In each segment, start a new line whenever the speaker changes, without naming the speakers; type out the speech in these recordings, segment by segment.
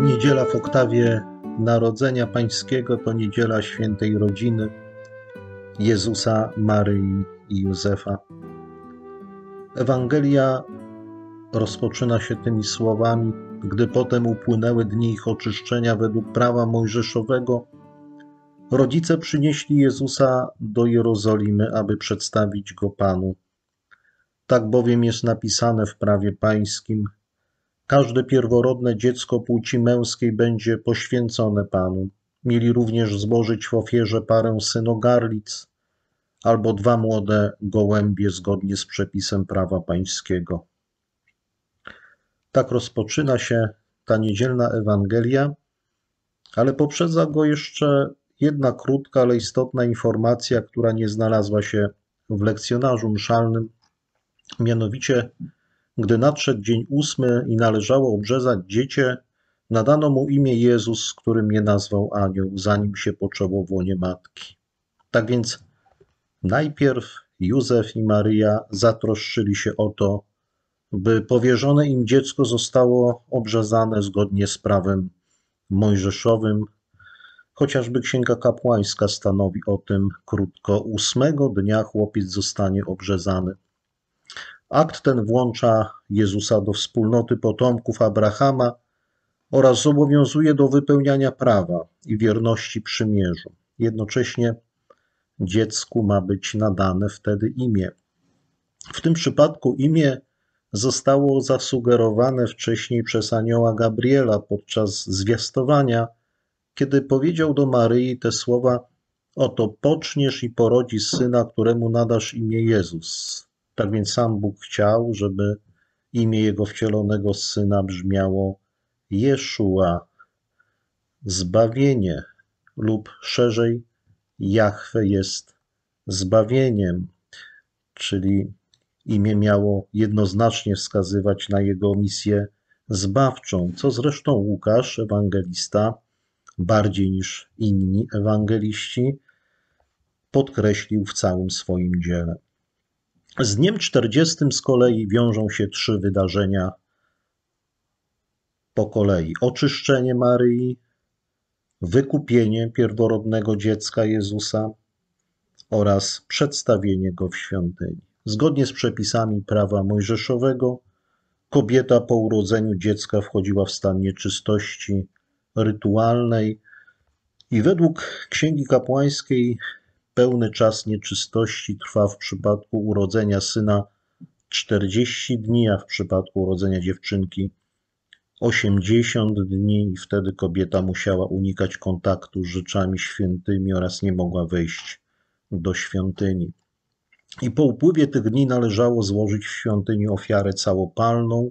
Niedziela w oktawie Narodzenia Pańskiego to niedziela świętej rodziny Jezusa, Maryi i Józefa. Ewangelia rozpoczyna się tymi słowami: Gdy potem upłynęły dni ich oczyszczenia według prawa mojżeszowego, rodzice przynieśli Jezusa do Jerozolimy, aby przedstawić go Panu. Tak bowiem jest napisane w prawie pańskim: Każde pierworodne dziecko płci męskiej będzie poświęcone Panu. Mieli również złożyć w ofierze parę synogarlic albo dwa młode gołębie zgodnie z przepisem prawa pańskiego. Tak rozpoczyna się ta niedzielna Ewangelia, ale poprzedza go jeszcze jedna krótka, ale istotna informacja, która nie znalazła się w lekcjonarzu mszalnym, mianowicie gdy nadszedł dzień ósmy i należało obrzezać dziecię, nadano mu imię Jezus, którym je nazwał anioł, zanim się poczęło w łonie matki. Tak więc najpierw Józef i Maryja zatroszczyli się o to, by powierzone im dziecko zostało obrzezane zgodnie z prawem mojżeszowym, chociażby Księga Kapłańska stanowi o tym krótko. Ósmego dnia chłopiec zostanie obrzezany. Akt ten włącza Jezusa do wspólnoty potomków Abrahama oraz zobowiązuje do wypełniania prawa i wierności przymierzu. Jednocześnie dziecku ma być nadane wtedy imię. W tym przypadku imię zostało zasugerowane wcześniej przez anioła Gabriela podczas zwiastowania, kiedy powiedział do Maryi te słowa: Oto poczniesz i porodzi syna, któremu nadasz imię Jezus. Tak więc sam Bóg chciał, żeby imię Jego wcielonego Syna brzmiało Jeszua, zbawienie, lub szerzej Jahwe jest zbawieniem, czyli imię miało jednoznacznie wskazywać na Jego misję zbawczą, co zresztą Łukasz, ewangelista, bardziej niż inni ewangeliści, podkreślił w całym swoim dziele. Z dniem 40 z kolei wiążą się trzy wydarzenia po kolei: oczyszczenie Maryi, wykupienie pierworodnego dziecka Jezusa oraz przedstawienie go w świątyni. Zgodnie z przepisami prawa mojżeszowego, kobieta po urodzeniu dziecka wchodziła w stan nieczystości rytualnej i według Księgi Kapłańskiej Pełny czas nieczystości trwa w przypadku urodzenia syna 40 dni, a w przypadku urodzenia dziewczynki 80 dni i wtedy kobieta musiała unikać kontaktu z rzeczami świętymi oraz nie mogła wejść do świątyni. I po upływie tych dni należało złożyć w świątyni ofiarę całopalną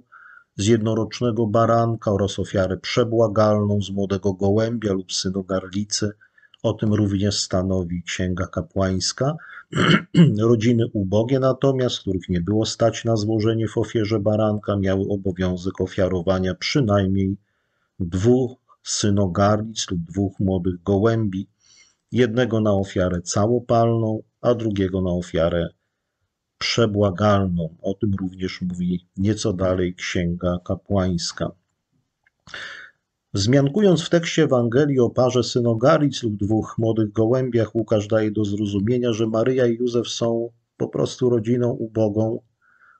z jednorocznego baranka oraz ofiarę przebłagalną z młodego gołębia lub synogarlicy – o tym również stanowi Księga Kapłańska. Rodziny ubogie natomiast, których nie było stać na złożenie w ofierze baranka, miały obowiązek ofiarowania przynajmniej dwóch synogarlic lub dwóch młodych gołębi, jednego na ofiarę całopalną, a drugiego na ofiarę przebłagalną. O tym również mówi nieco dalej Księga Kapłańska. Zmiankując w tekście Ewangelii o parze synogaric lub dwóch młodych gołębiach, Łukasz daje do zrozumienia, że Maryja i Józef są po prostu rodziną ubogą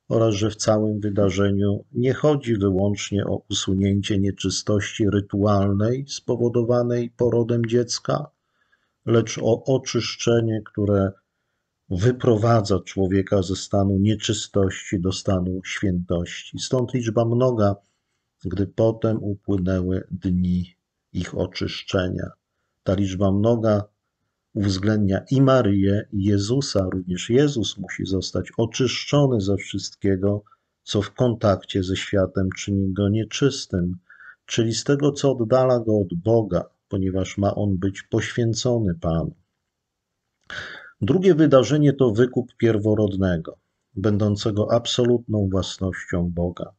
oraz że w całym wydarzeniu nie chodzi wyłącznie o usunięcie nieczystości rytualnej spowodowanej porodem dziecka, lecz o oczyszczenie, które wyprowadza człowieka ze stanu nieczystości do stanu świętości. Stąd liczba mnoga gdy potem upłynęły dni ich oczyszczenia. Ta liczba mnoga uwzględnia i Maryję, i Jezusa. Również Jezus musi zostać oczyszczony ze wszystkiego, co w kontakcie ze światem czyni go nieczystym, czyli z tego, co oddala go od Boga, ponieważ ma on być poświęcony Panu. Drugie wydarzenie to wykup pierworodnego, będącego absolutną własnością Boga.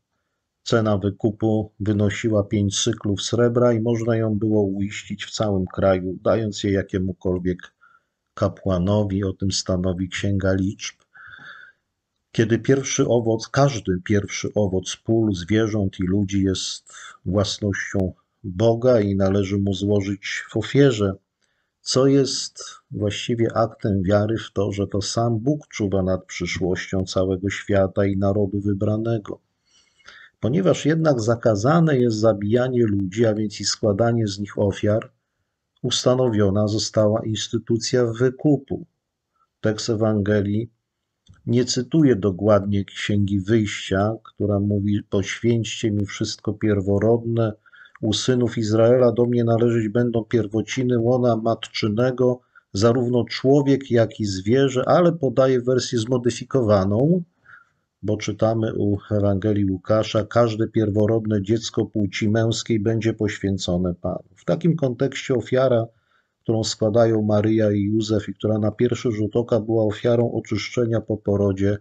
Cena wykupu wynosiła pięć cyklów srebra i można ją było uiścić w całym kraju, dając je jakiemukolwiek kapłanowi, o tym stanowi Księga Liczb. kiedy pierwszy owoc, każdy pierwszy owoc pól, zwierząt i ludzi jest własnością Boga i należy mu złożyć w ofierze, co jest właściwie aktem wiary w to, że to sam Bóg czuwa nad przyszłością całego świata i narodu wybranego. Ponieważ jednak zakazane jest zabijanie ludzi, a więc i składanie z nich ofiar, ustanowiona została instytucja wykupu. Tekst Ewangelii nie cytuję dokładnie Księgi Wyjścia, która mówi: Poświęćcie mi wszystko pierworodne, u synów Izraela do mnie należeć będą pierwociny łona matczynego, zarówno człowiek, jak i zwierzę, ale podaje wersję zmodyfikowaną, bo czytamy u Ewangelii Łukasza: każde pierworodne dziecko płci męskiej będzie poświęcone Panu. W takim kontekście ofiara, którą składają Maryja i Józef i która na pierwszy rzut oka była ofiarą oczyszczenia po porodzie,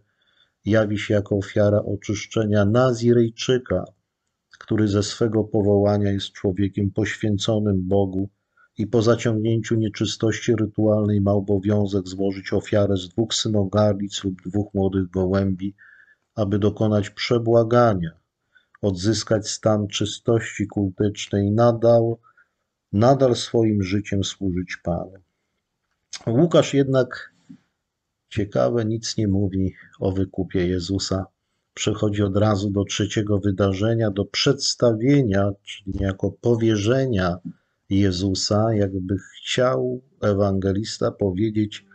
jawi się jako ofiara oczyszczenia Naziryjczyka, który ze swego powołania jest człowiekiem poświęconym Bogu i po zaciągnięciu nieczystości rytualnej ma obowiązek złożyć ofiarę z dwóch synogalic lub dwóch młodych gołębi, aby dokonać przebłagania, odzyskać stan czystości kultycznej, nadal, nadal swoim życiem służyć Panu. Łukasz jednak ciekawe nic nie mówi o wykupie Jezusa przechodzi od razu do trzeciego wydarzenia, do przedstawienia, czyli niejako powierzenia Jezusa, jakby chciał ewangelista powiedzieć,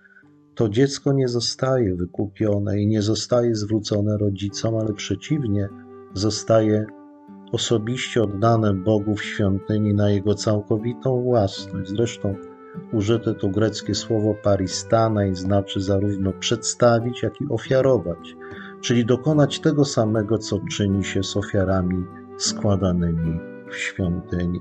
to dziecko nie zostaje wykupione i nie zostaje zwrócone rodzicom, ale przeciwnie, zostaje osobiście oddane Bogu w świątyni na jego całkowitą własność. Zresztą użyte tu greckie słowo paristana i znaczy zarówno przedstawić, jak i ofiarować czyli dokonać tego samego, co czyni się z ofiarami składanymi w świątyni.